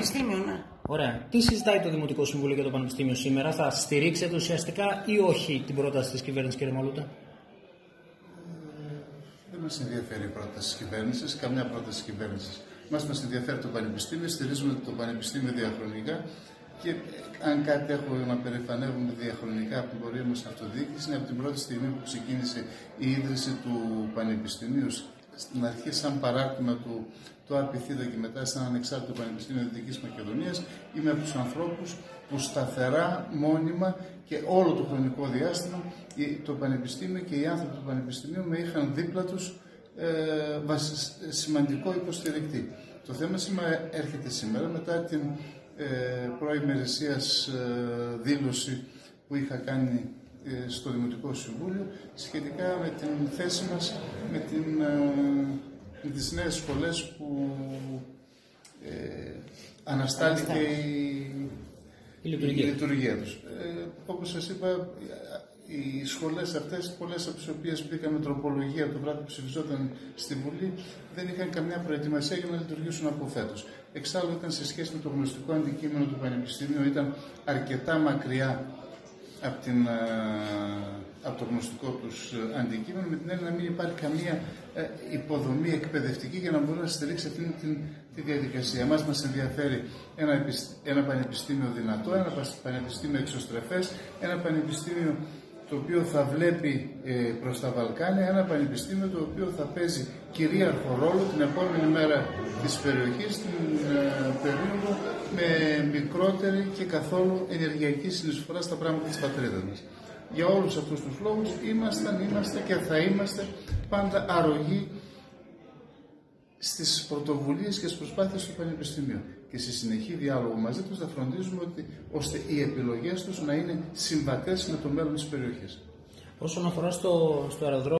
πανεπιστήμιο, ναι. Ωραία. Τι συζητάει το Δημοτικό Συμβούλιο για το Πανεπιστήμιο σήμερα, θα στηρίξετε ουσιαστικά ή όχι την πρόταση της κυβέρνησης, κύριε Μαλούτα; Δεν μας ενδιαφέρει η πρόταση της κυβέρνησης, καμιά πρόταση της κυβέρνησης. Μα μας ενδιαφέρει το Πανεπιστήμιο, στηρίζουμε το Πανεπιστήμιο διαχρονικά και αν κάτι έχω να περηφανεύουμε διαχρονικά από την πορεία μα αυτοδιοίκηση είναι από την πρώτη στιγμή που ξεκίνησε η ίδρυση του Πανεπιστημίου στην αρχή σαν παράρτημα του, του ΑΠΙΘΙΔΑ και μετά σαν ανεξάρτητο Πανεπιστήμιο Δυτικής Μακεδονίας είμαι από τους ανθρώπους που σταθερά, μόνιμα και όλο το χρονικό διάστημα το Πανεπιστήμιο και οι άνθρωποι του Πανεπιστημίου με είχαν δίπλα τους ε, σημαντικό υποστηρικτή. Το θέμα σήμερα έρχεται σήμερα μετά την ε, προημερησίας ε, δήλωση που είχα κάνει ε, στο Δημοτικό Συμβούλιο σχετικά με την θέση μας με, την, ε, με τις νέες σχολές που ε, αναστάλθηκε η, η, λειτουργία. η λειτουργία τους. Ε, όπως σας είπα, οι σχολές αυτές, πολλές από τις οποίες μπήκαν με τροπολογία το βράδυ που ψηφιζόταν στη Βουλή, δεν είχαν καμιά προετοιμασία για να λειτουργήσουν από φέτος. Εξάλλου ήταν σε σχέση με το γνωστικό αντικείμενο του Πανεπιστήμιου, ήταν αρκετά μακριά από, την, ε, από το γνωστικό τους ε, αντικείμενο με την έννοια να μην υπάρχει καμία ε, υποδομή εκπαιδευτική για να μπορεί να στηρίξει αυτή την, τη διαδικασία. Εμάς μας ενδιαφέρει ένα, ένα πανεπιστήμιο δυνατό, ένα πανεπιστήμιο εξωστρεφές, ένα πανεπιστήμιο το οποίο θα βλέπει ε, προς τα Βαλκάνια, ένα πανεπιστήμιο το οποίο θα παίζει κυρίαρχο ρόλο την επόμενη μέρα της περιοχής, την ε, περίοδο με μικρότερη και καθόλου ενεργειακή συνεισφορά στα πράγματα της πατρίδας μας. Για όλους αυτούς τους λόγους ήμασταν, είμαστε και θα είμαστε πάντα αρρωγοί στις πρωτοβουλίες και στις προσπάθειες του Πανεπιστημίου και σε συνεχή διάλογο μαζί τους θα φροντίζουμε ότι, ώστε οι επιλογές τους να είναι συμβατές με το μέλλον της περιοχής. Όσον αφορά στο, στο αεροδρόμιο